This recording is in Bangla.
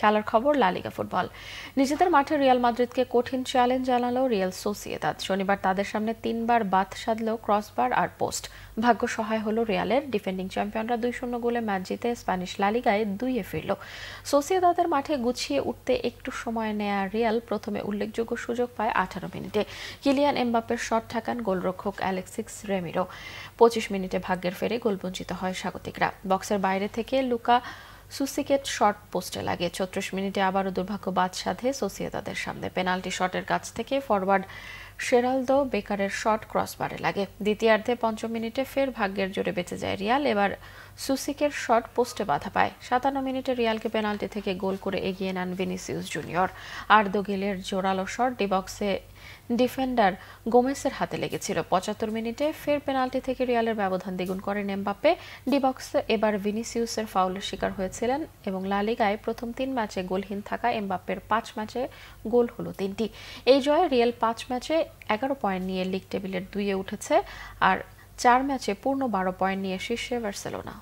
খেলার খবর লালিগা ফুটবল। নিজেদের মাঠে রিয়াল মাদ্রিদকে কঠিন চ্যালেঞ্জ জানালো রিয়াল সোসিয়েদাদ। শনিবার তাদের সামনে তিনবার বাদ সাধলেও ক্রসবার আর পোস্ট। ভাগ্য সহায় হলো রিয়ালের। ডিফেন্ডিং চ্যাম্পিয়নরা দুই শূন্য গোলে ম্যাচ জিতে স্প্যানিশ লালিগায় দুইয়ে ফিরল। সোসিয়েদাদের মাঠে গুছিয়ে উঠতে একটু সময় নেয়া রিয়াল প্রথমে উল্লেখযোগ্য সুযোগ পায় আঠারো মিনিটে। কিলিয়ান এমবাপের শট ঠেকান গোলরক্ষক অ্যালেক্সিক্স রেমিরো। পঁচিশ মিনিটে ভাগ্যের ফেরে গোলবঞ্চিত হয় স্বাগতিকরা। বক্সের বাইরে থেকে লুকা সুসিকেট শট পোস্টে লাগে। ছত্রিশ মিনিটে আবারও দুর্ভাগ্য বাদ সাধে সোসিয়েদাদের সামনে। পেনাল্টি শটের কাছ থেকে ফরওয়ার্ড শেরালদো বেকারের শট ক্রসবারে লাগে। দ্বিতীয়ার্ধে পঞ্চম মিনিটে ফের ভাগ্যের জোরে বেঁচে যায় রিয়াল। এবার সুসিকের শট পোস্টে বাধা পায়। সাতান্ন মিনিটে রিয়ালকে পেনাল্টি থেকে গোল করে এগিয়ে নেন ভিনিসিউস জুনিয়র। আর্দো গিলের জোরালো শট ডিবক্সে ডিফেন্ডার গোমেসের হাতে লেগেছিল। পঁচাত্তর মিনিটে ফের পেনাল্টি থেকে রিয়ালের ব্যবধান দ্বিগুণ করেন এমবাপ্পে। ডিবক্সে এবার ভিনিসিউসের ফাউলের শিকার হয়েছিলেন এবং লালিগায় প্রথম তিন ম্যাচে গোলহীন থাকা এমবাপ্পের পাঁচ ম্যাচে গোল হলো তিনটি। এই জয়ে রিয়াল পাঁচ ম্যাচে এগারো পয়েন্ট নিয়ে লিগ টেবিলের দুইয়ে উঠেছে আর চার ম্যাচে পূর্ণ বারো পয়েন্ট নিয়ে শীর্ষে বার্সেলোনা।